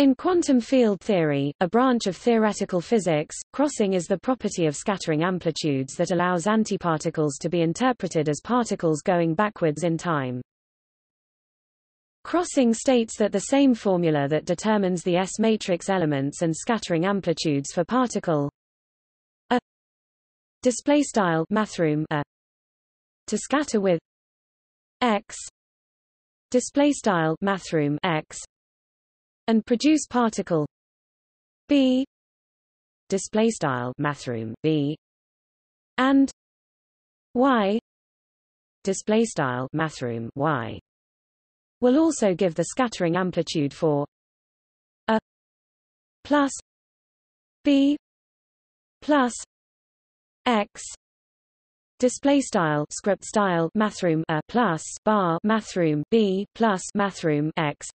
In quantum field theory, a branch of theoretical physics, crossing is the property of scattering amplitudes that allows antiparticles to be interpreted as particles going backwards in time. Crossing states that the same formula that determines the S-matrix elements and scattering amplitudes for particle a display style mathroom a to scatter with x display style mathroom x and produce particle. B. Display style mathroom b. And y. Display style mathroom y. Will also give the scattering amplitude for a plus b plus x. Display style script style mathroom a plus bar mathroom b plus mathroom x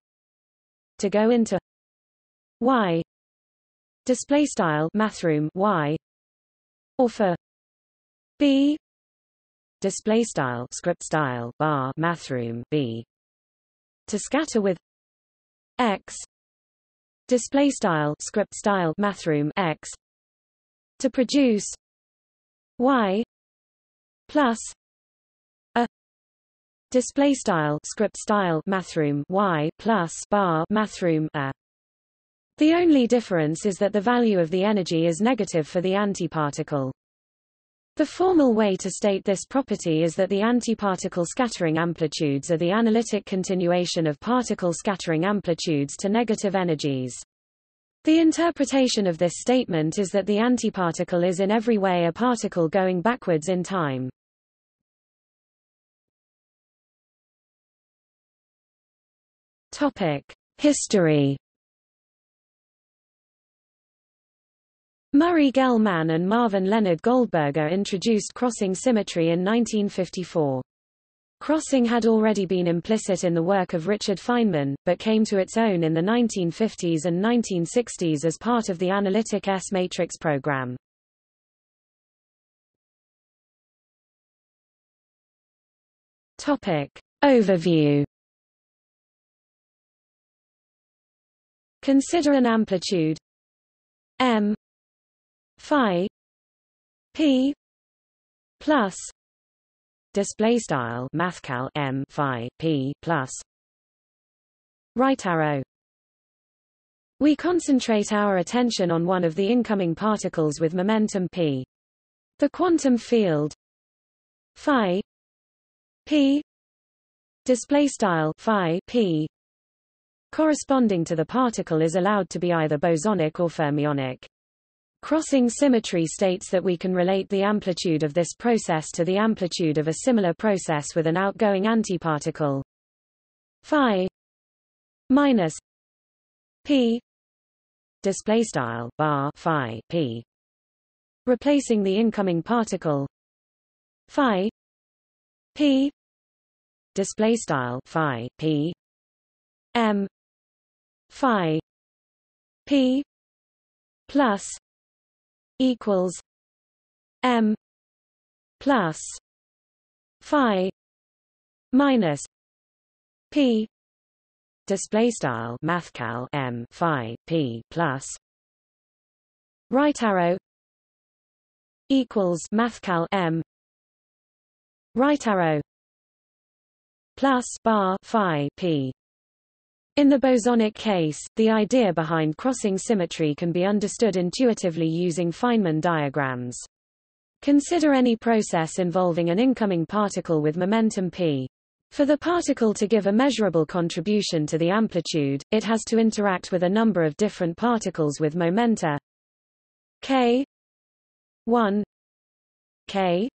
to go into y. Display style mathroom y. Or for b. Display style script style bar mathroom b. To scatter with x. Display style script style mathroom x. To produce y plus display style script style mathroom y plus bar mathroom a the only difference is that the value of the energy is negative for the antiparticle the formal way to state this property is that the antiparticle scattering amplitudes are the analytic continuation of particle scattering amplitudes to negative energies. The interpretation of this statement is that the antiparticle is in every way a particle going backwards in time. History Murray Gell-Mann and Marvin Leonard Goldberger introduced crossing symmetry in 1954. Crossing had already been implicit in the work of Richard Feynman, but came to its own in the 1950s and 1960s as part of the analytic S-matrix program. Overview Consider an amplitude. M. Phi. P. Plus. Display style. Mathcal m. Phi. P. Plus. Right arrow. We concentrate our attention on one of the incoming particles with momentum p. The quantum field. Phi. P. Display style. Phi. P corresponding to the particle is allowed to be either bosonic or fermionic. Crossing symmetry states that we can relate the amplitude of this process to the amplitude of a similar process with an outgoing antiparticle. Phi minus p display style bar phi p replacing the incoming particle phi p display style phi p m phi p plus equals M plus Phi minus P display style mathcal M Phi P plus right arrow equals mathcal M right arrow plus bar Phi P in the bosonic case, the idea behind crossing symmetry can be understood intuitively using Feynman diagrams. Consider any process involving an incoming particle with momentum p. For the particle to give a measurable contribution to the amplitude, it has to interact with a number of different particles with momenta k 1 k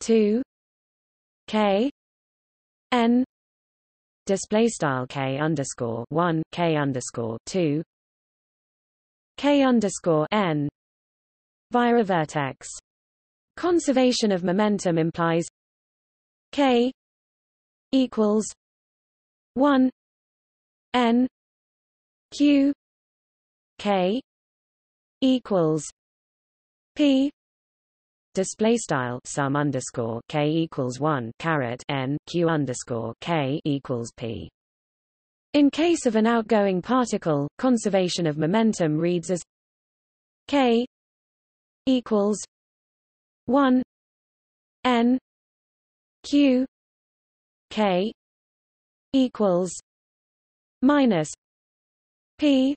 2 k n display style k underscore one k underscore two k underscore n via a vertex. Conservation of momentum implies k equals one n q k equals p display style sum underscore k equals one caret n q underscore k equals p. In case of an outgoing particle, conservation of momentum reads as k equals 1 n q k equals minus p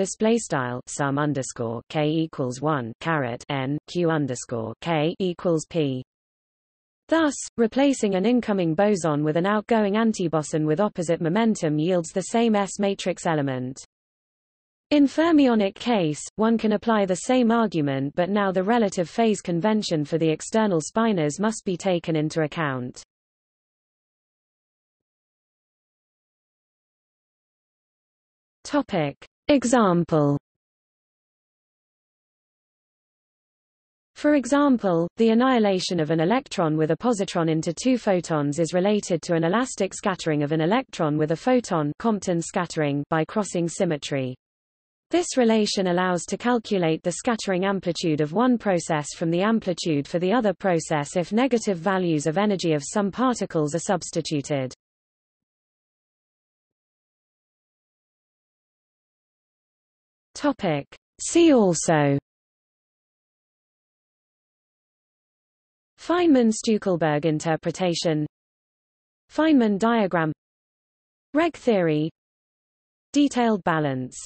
display style sum underscore k equals 1 caret n q underscore k equals p Thus, replacing an incoming boson with an outgoing antiboson with opposite momentum yields the same S-matrix element. In fermionic case, one can apply the same argument but now the relative phase convention for the external spinors must be taken into account. Topic. Example For example, the annihilation of an electron with a positron into two photons is related to an elastic scattering of an electron with a photon Compton scattering by crossing symmetry. This relation allows to calculate the scattering amplitude of one process from the amplitude for the other process if negative values of energy of some particles are substituted. Topic. See also. Feynman-Stueckelberg interpretation. Feynman diagram. Regge theory. Detailed balance